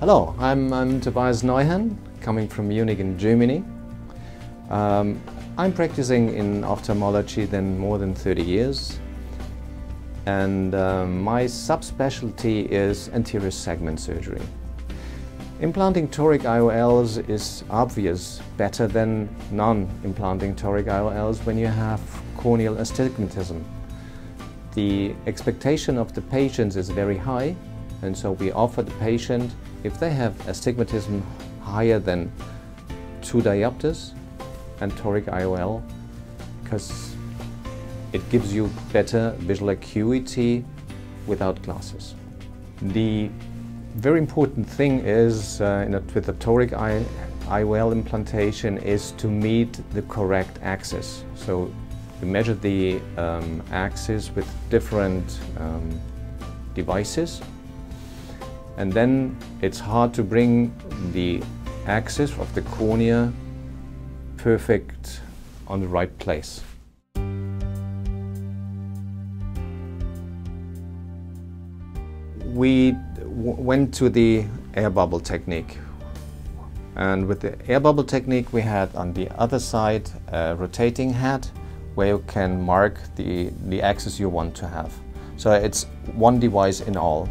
Hello, I'm, I'm Tobias Neuhann, coming from Munich in Germany. Um, I'm practicing in ophthalmology then more than 30 years and um, my subspecialty is anterior segment surgery. Implanting toric IOLs is obvious better than non-implanting toric IOLs when you have corneal astigmatism. The expectation of the patients is very high and so we offer the patient, if they have astigmatism higher than two diopters and toric IOL, because it gives you better visual acuity without glasses. The very important thing is, uh, a, with the toric IOL implantation, is to meet the correct axis. So we measure the um, axis with different um, devices and then it's hard to bring the axis of the cornea perfect on the right place. We went to the air bubble technique and with the air bubble technique we had on the other side a rotating head where you can mark the, the axis you want to have. So it's one device in all.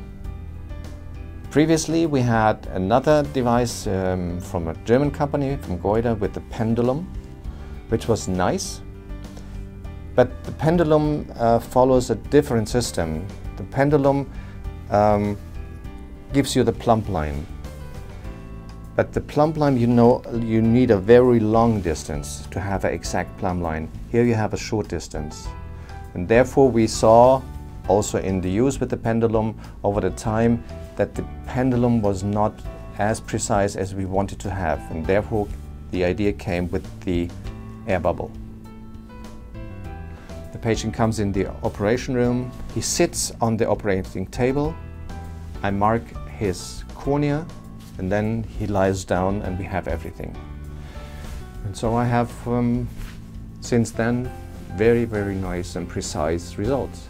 Previously we had another device um, from a German company, from Geuder, with the pendulum, which was nice. But the pendulum uh, follows a different system. The pendulum um, gives you the plumb line. But the plumb line, you know, you need a very long distance to have an exact plumb line. Here you have a short distance. And therefore we saw, also in the use with the pendulum over the time, that the pendulum was not as precise as we wanted to have and therefore the idea came with the air bubble. The patient comes in the operation room, he sits on the operating table, I mark his cornea and then he lies down and we have everything. And so I have um, since then very very nice and precise results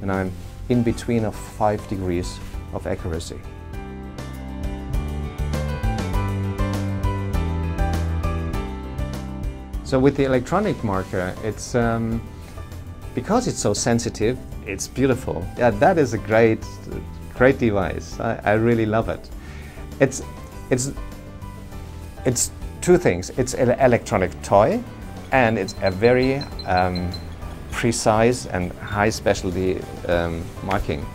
and I'm in between of 5 degrees of accuracy. So with the electronic marker, it's um, because it's so sensitive, it's beautiful. Yeah, that is a great, great device. I, I really love it. It's, it's, it's two things. It's an electronic toy, and it's a very um, precise and high specialty um, marking.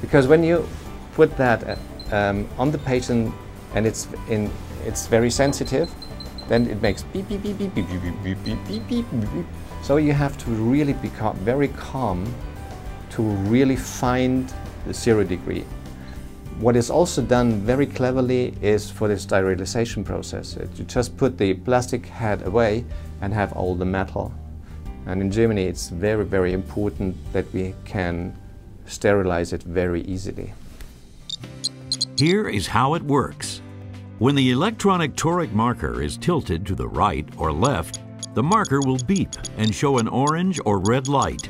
Because when you put that uh, um, on the patient and it's in it's very sensitive, then it makes beep beep beep beep beep beep beep beep beep beep beep. So you have to really become very calm to really find the zero degree. What is also done very cleverly is for the sterilization process. You just put the plastic head away and have all the metal. And in Germany it's very, very important that we can sterilize it very easily. Here is how it works. When the electronic toric marker is tilted to the right or left, the marker will beep and show an orange or red light.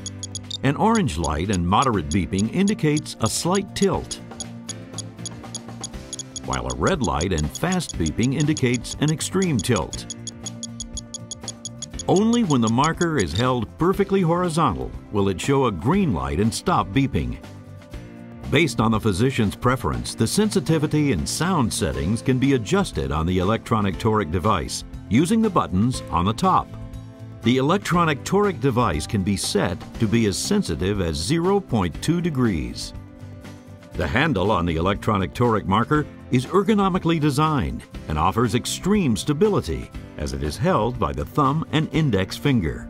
An orange light and moderate beeping indicates a slight tilt, while a red light and fast beeping indicates an extreme tilt. Only when the marker is held perfectly horizontal will it show a green light and stop beeping. Based on the physician's preference, the sensitivity and sound settings can be adjusted on the electronic toric device using the buttons on the top. The electronic toric device can be set to be as sensitive as 0.2 degrees. The handle on the electronic toric marker is ergonomically designed and offers extreme stability as it is held by the thumb and index finger.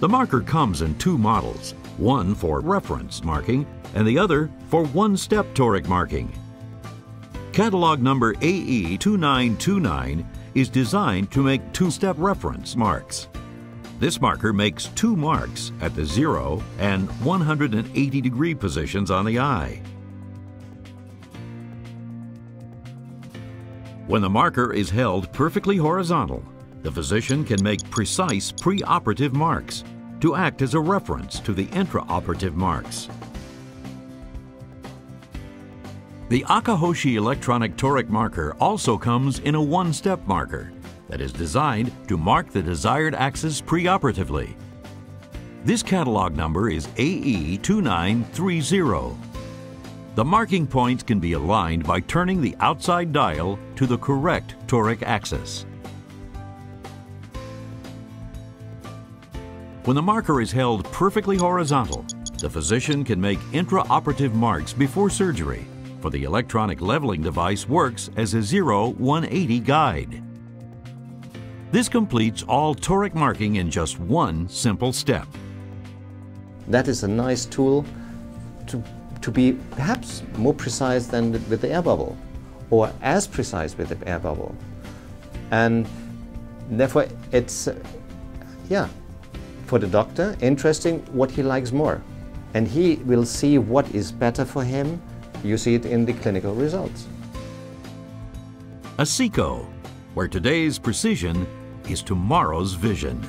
The marker comes in two models, one for reference marking and the other for one-step toric marking. Catalog number AE2929 is designed to make two-step reference marks. This marker makes two marks at the 0 and 180 degree positions on the eye. When the marker is held perfectly horizontal, the physician can make precise preoperative marks to act as a reference to the intraoperative marks. The Akahoshi electronic toric marker also comes in a one-step marker that is designed to mark the desired axis preoperatively. This catalog number is AE2930. The marking points can be aligned by turning the outside dial to the correct toric axis. When the marker is held perfectly horizontal, the physician can make intraoperative marks before surgery, for the electronic leveling device works as a 0-180 guide. This completes all toric marking in just one simple step. That is a nice tool to, to be perhaps more precise than with the air bubble, or as precise with the air bubble. And therefore, it's, uh, yeah, for the doctor, interesting what he likes more. And he will see what is better for him. You see it in the clinical results. ASICO, where today's precision is tomorrow's vision.